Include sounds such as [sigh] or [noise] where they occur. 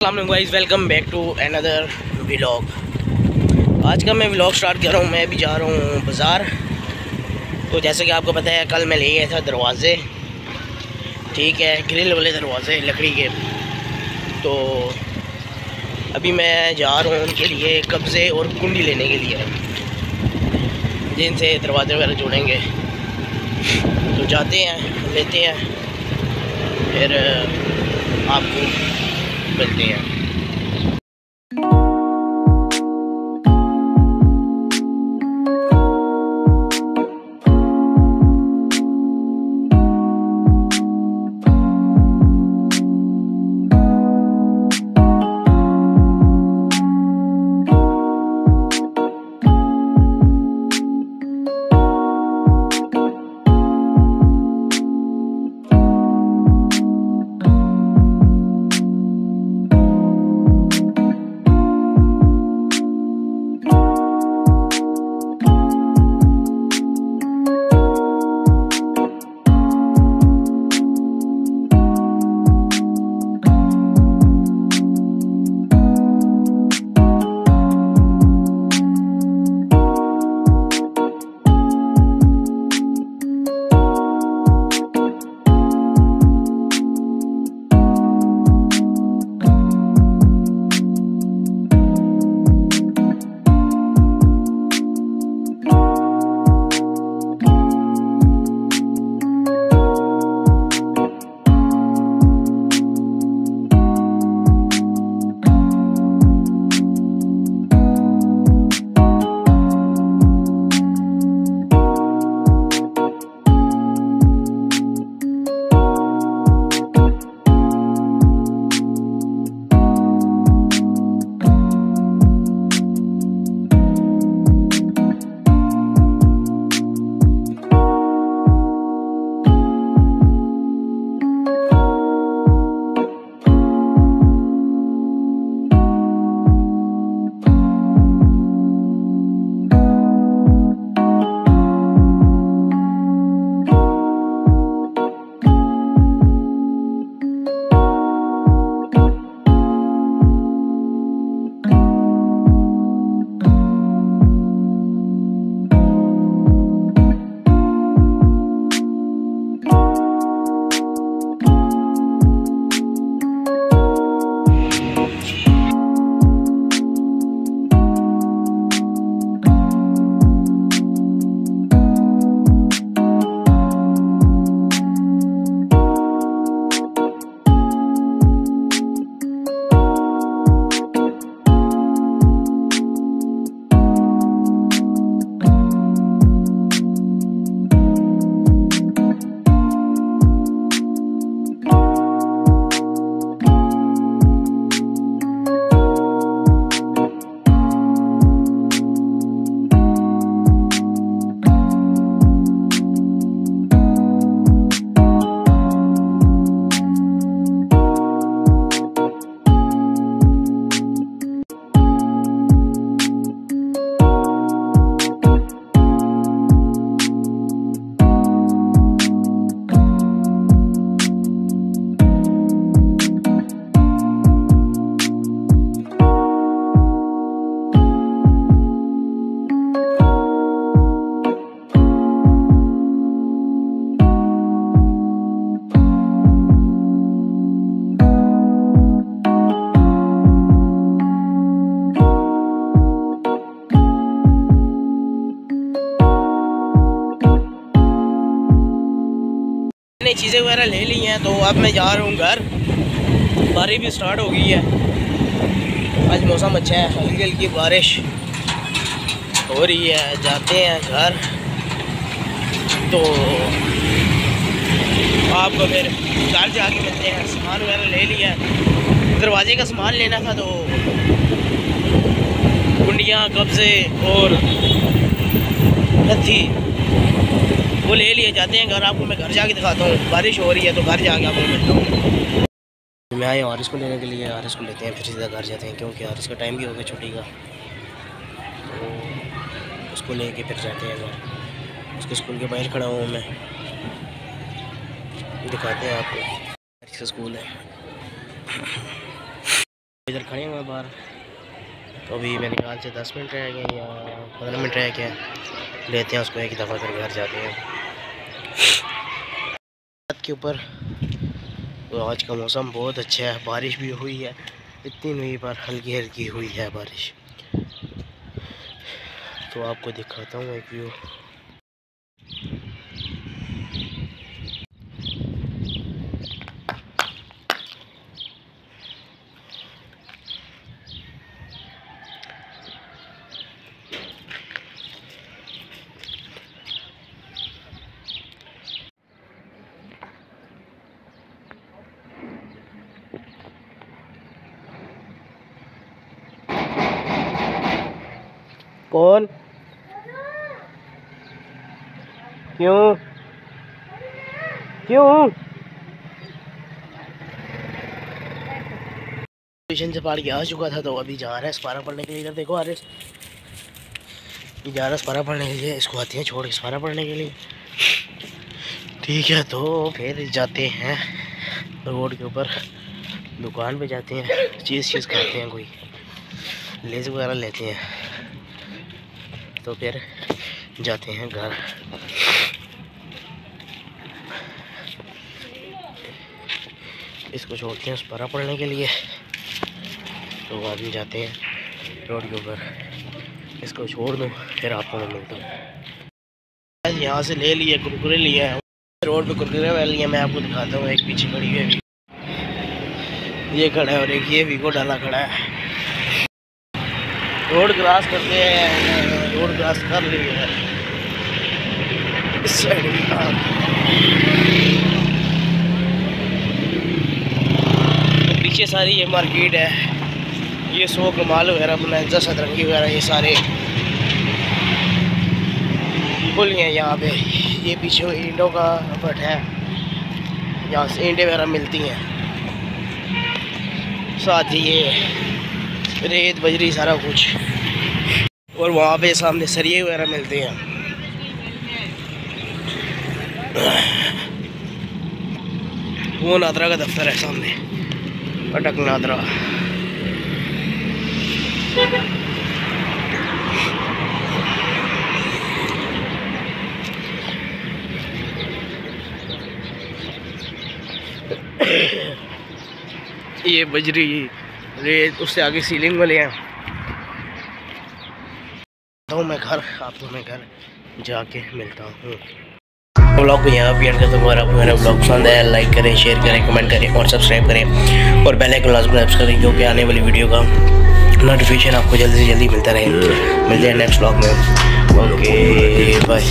Wise welcome back to another vlog आज का मैं व्लॉग स्टार्ट कर रहा हूँ, मैं भी जा रहा हूँ बाज़ार। तो जैसे कि आपको पता है, कल मैं ले गया था दरवाज़े। ठीक है ग्रिल वाले दरवाज़े, लकड़ी के। तो अभी मैं जा रहा हूँ उनके लिए कब्ज़े और कुंडी लेने के लिए। जिनसे दरवाजे वगैरह जोड़ेंगे। तो जाते हैं, लेते हैं। फिर, आपको मिलते हैं मैंने चीज़ें वगैरह ले ली हैं तो अब मैं जा रहा हूँ घर। बारिश भी स्टार्ट हो गई है। आज मौसम अच्छा है, हल्की हल्की बारिश हो रही है। जाते हैं घर। तो आपको फिर घर जाके मिलते हैं। सामान वगैरह ले लिया दरवाजे का सामान लेना था तो कुंडियाँ, कब्ज़े और थी। वो ले लिए जाते हैं घर आपको मैं घर जाके दिखाता हूँ। बारिश हो रही है तो घर जाके आपको मिलता हूँ। मैं आया आर को लेने के लिए। आर को लेते हैं, फिर सीधा घर जाते हैं, क्योंकि आर का टाइम भी हो गया छुट्टी का। तो उसको लेके फिर जाते हैं घर। उसके स्कूल के बाहर खड़ा हूँ मैं। दिखाते हैं आपको। स्कूल है। [coughs] इधर खड़े हुए बाहर। तो अभी मेरे ख्याल से दस मिनट रह गए या पंद्रह मिनट रह गए लेते हैं उसको एक दफ़ा फिर घर जाते हैं। रात के ऊपर तो आज का मौसम बहुत अच्छा है, बारिश भी हुई है, इतनी नहीं, पर हल्की हल्की हुई है बारिश। तो आपको दिखाता हूँ एक व्यू। कौन? क्यों? क्यों? ट्यूशन से पढ़ के आ चुका था तो अभी जा रहा है स्पारा पढ़ने के लिए। इधर देखो आरिस ये जा रहा है स्पारा पढ़ने के लिए, इसको आती है छोड़ के स्पारा पढ़ने के लिए। ठीक है तो फिर जाते हैं रोड के ऊपर। दुकान पे जाते हैं चीज़ चीज़ खाते हैं कोई। लेज वगैरह लेते हैं। तो फिर जाते हैं घर। इसको छोड़ते हैं उस पर पढ़ने के लिए। तो आदमी जाते हैं रोड के ऊपर। इसको छोड़ दो, फिर आपको मैं मिलता हूँ। यहाँ से ले लिए, कुरकुरे लिए हैं। रोड पे कुरकुरे वाले लिए मैं आपको दिखाता हूँ, एक पीछे खड़ी हुई ये खड़ा है और एक ये वीको डाला खड़ा है। रोड क्रॉस करते हैं, रोड क्रॉस कर ली है। इस साइड तो पीछे सारी ये मार्केट है। ये सो कमाल वगैरह बनाजा सतरंगी वगैरह ये सारे। खुल हैं यहाँ पे। ये पीछे ईंटों का बट है। यहाँ से ईंटें वगैरह मिलती हैं। साथ ही ये रेत, बजरी, सारा कुछ। और वहाँ पे सामने सरिये वगैरह मिलते हैं। वो नादरा का दफ्तर है सामने। अटक नादरा। ये बजरी रेत उससे आगे सीलिंग वाले हैं। तो मैं घर, आप तो मैं घर जाके मिलता हूँ। ब्लॉग को यहाँ पे एंड करता हूँ। अगर आपको मेरा ब्लॉग पसंद है लाइक करें शेयर करें कमेंट करें और सब्सक्राइब करें। और पहले आइकन लाजमी लाइप्स करें कि आने वाली वीडियो का नोटिफिकेशन आपको जल्दी से जल्दी मिलता रहे। मिलते हैं नेक्स्ट ब्लॉग में। Okay bye